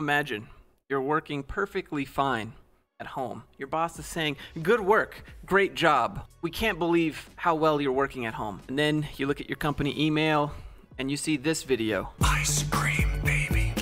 Imagine you're working perfectly fine at home. Your boss is saying, Good work, great job. We can't believe how well you're working at home. And then you look at your company email and you see this video. Ice cream, baby.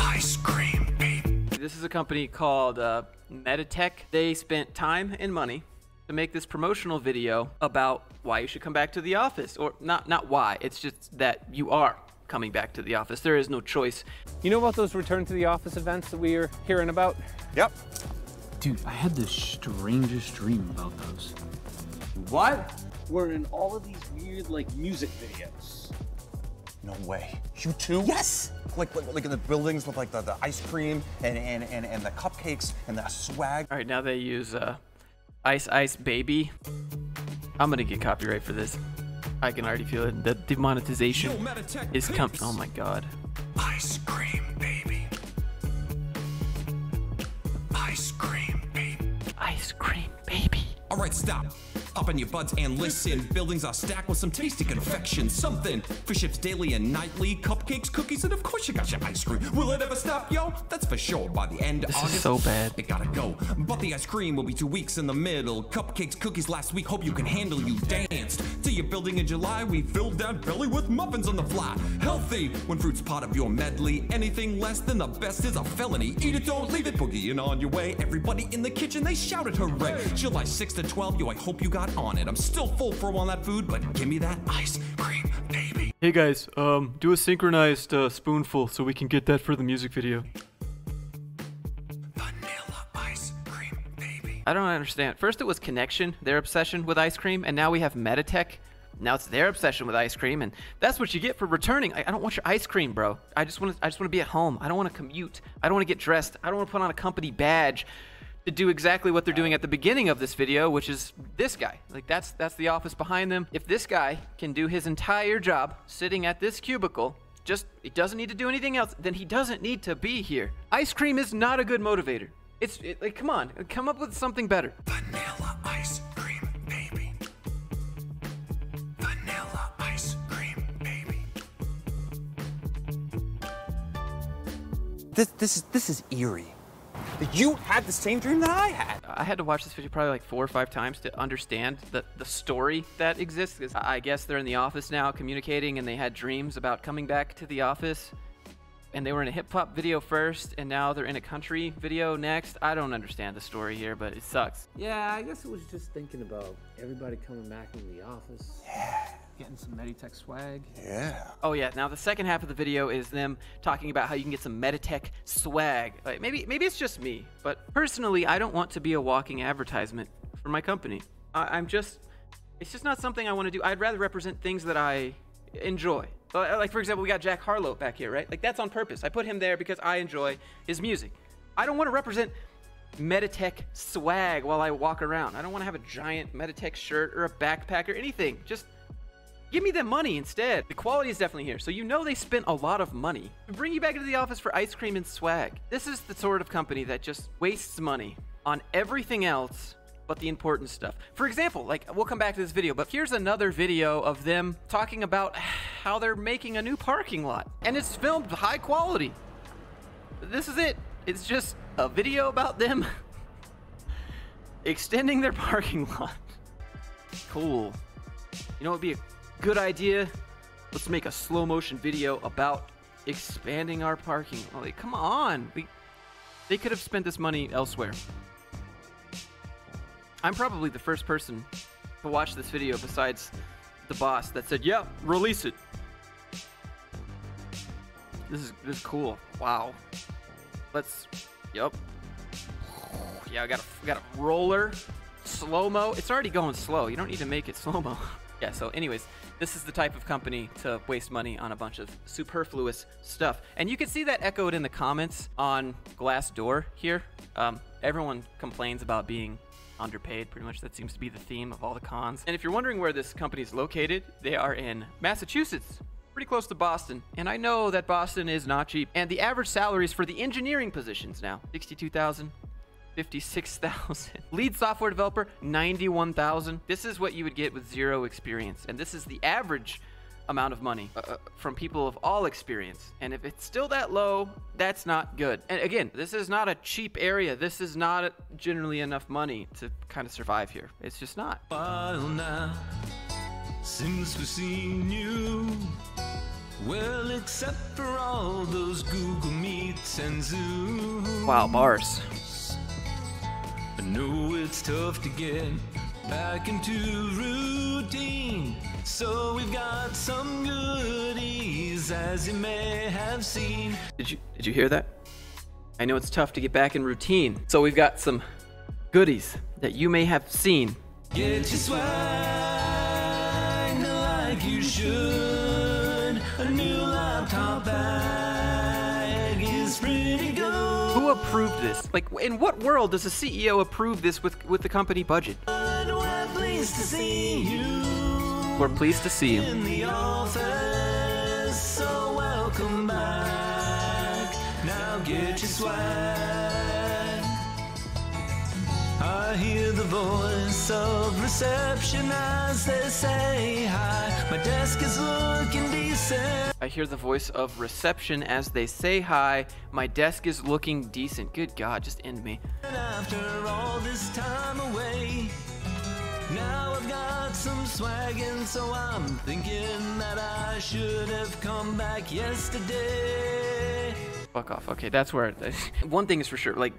Ice cream, baby. This is a company called uh, Meditech. They spent time and money to make this promotional video about why you should come back to the office. Or not, not why, it's just that you are coming back to the office. There is no choice. You know about those return to the office events that we are hearing about? Yep. Dude, I had the strangest dream about those. What? We're in all of these weird like music videos. No way. You too? Yes. Like, like, like in the buildings with like the, the ice cream and, and, and, and the cupcakes and the swag. All right, now they use uh, Ice Ice Baby. I'm gonna get copyright for this. I can already feel it. The demonetization is coming. Oh my god. Ice cream, baby. Ice cream, baby. Ice cream baby. All right, stop. Up on your buds and listen. Buildings are stacked with some tasty confections. Something for ships daily and nightly. Cupcakes, cookies, and of course you got your ice cream. Will it ever stop, yo? That's for sure. By the end of August, so bad. It gotta go. But the ice cream will be two weeks in the middle. Cupcakes, cookies last week. Hope you can handle. You danced to your building in July. We filled that belly with muffins on the fly. Healthy when fruit's part of your medley. Anything less than the best is a felony. Eat it, don't leave it. Boogieing on your way. Everybody in the kitchen they shouted hooray. July 6 to 12. Yo, I hope you got on it. I'm still full for all that food, but give me that ice cream, baby. Hey guys, um, do a synchronized uh, spoonful so we can get that for the music video. Vanilla ice cream, baby. I don't understand. First it was Connection, their obsession with ice cream, and now we have Meditech. Now it's their obsession with ice cream, and that's what you get for returning. I, I don't want your ice cream, bro. I just want to. I just want to be at home. I don't want to commute. I don't want to get dressed. I don't want to put on a company badge to do exactly what they're doing at the beginning of this video, which is this guy. Like that's that's the office behind them. If this guy can do his entire job sitting at this cubicle, just he doesn't need to do anything else, then he doesn't need to be here. Ice cream is not a good motivator. It's it, like come on, come up with something better. Vanilla ice This, this, is, this is eerie. You had the same dream that I had. I had to watch this video probably like four or five times to understand the, the story that exists. 'cause I guess they're in the office now communicating and they had dreams about coming back to the office. And they were in a hip hop video first, and now they're in a country video next. I don't understand the story here, but it sucks. Yeah, I guess it was just thinking about everybody coming back into the office. Getting some Meditech swag. Yeah. Oh yeah, now the second half of the video is them talking about how you can get some Meditech swag. Like maybe maybe it's just me, but personally, I don't want to be a walking advertisement for my company. I, I'm just, it's just not something I want to do. I'd rather represent things that I enjoy. Uh, Like for example, we got Jack Harlow back here, right? Like that's on purpose. I put him there because I enjoy his music. I don't want to represent Meditech swag while I walk around. I don't want to have a giant Meditech shirt or a backpack or anything. Just Give me the money instead. The quality is definitely here, so you know they spent a lot of money to bring you back into the office for ice cream and swag. This is the sort of company that just wastes money on everything else but the important stuff. For example, like we'll come back to this video, but here's another video of them talking about how they're making a new parking lot, and it's filmed high quality. This is it. It's just a video about them extending their parking lot. Cool. You know would be a good idea? Let's make a slow motion video about expanding our parking. Like, come on. We, they could have spent this money elsewhere. I'm probably the first person to watch this video besides the boss that said, "Yeah, release it." This is this is cool. Wow. Let's. yep. Yeah, I got a got a roller, slow mo. It's already going slow. You don't need to make it slow mo. yeah. So, anyways, this is the type of company to waste money on a bunch of superfluous stuff, and you can see that echoed in the comments on Glassdoor here. Um, everyone complains about being underpaid. Pretty much that seems to be the theme of all the cons. And if you're wondering where this company is located, they are in Massachusetts. Pretty close to Boston, and I know that Boston is not cheap. And the average salaries for the engineering positions now 62,000, 56,000. Lead software developer, 91,000. This is what you would get with zero experience. And this is the average amount of money uh, uh, from people of all experience. And if it's still that low, that's not good. And again, this is not a cheap area. This is not generally enough money to kind of survive here. It's just not. while now since we've seen you. Well, except for all those Google Meets and Zoom. Wow, bars. I know it's tough to get back into routine. So we've got some goodies, as you may have seen. Did you did you hear that? I know it's tough to get back in routine. So we've got some goodies that you may have seen. Get your swag like you should. A new laptop bag Approved this? Like in what world does a CEO approve this with with the company budget? We're pleased to see you We're pleased to see you. in the office. So welcome back. Now get your swag. I hear the voice of reception as they say hi. My desk is looking decent. I hear the voice of reception as they say hi. My desk is looking decent. Good God, just end me. And after all this time away, now I've got some swag, and so I'm thinking that I should have come back yesterday. Fuck off. Okay, that's where. One thing is for sure. Like,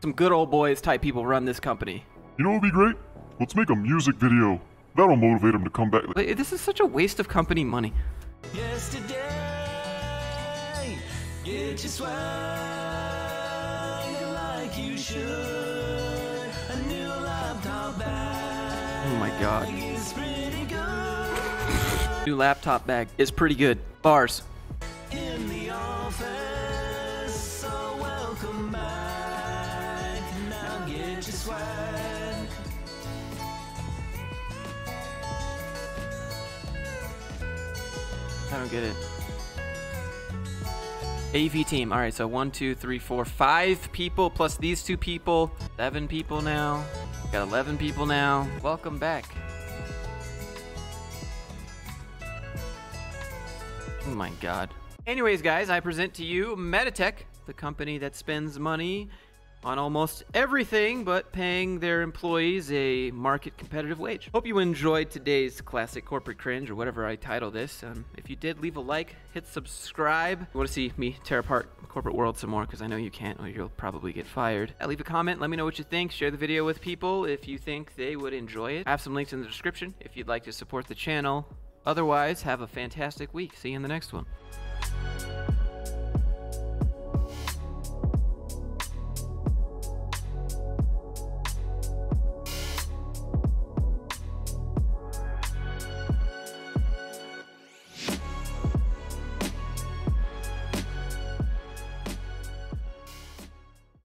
some good old boys type people run this company. You know what would be great? Let's make a music video. That'll motivate him to come back. Like, This is such a waste of company money. Yesterday, get your swag like you should. A new laptop bag Oh my God. is pretty good. New laptop bag is pretty good. Bars. I don't get it. AV team. All right, so one, two, three, four, five people plus these two people. Seven people now. Got 11 people now. Welcome back. Oh my god. Anyways, guys, I present to you Meditech, the company that spends money on almost everything but paying their employees a market competitive wage. Hope you enjoyed today's classic corporate cringe or whatever I title this. Um, if you did, leave a like, hit subscribe. You want to see me tear apart corporate world some more because I know you can't or you'll probably get fired. Uh, leave a comment, let me know what you think. Share the video with people if you think they would enjoy it. I have some links in the description if you'd like to support the channel. Otherwise, have a fantastic week. See you in the next one.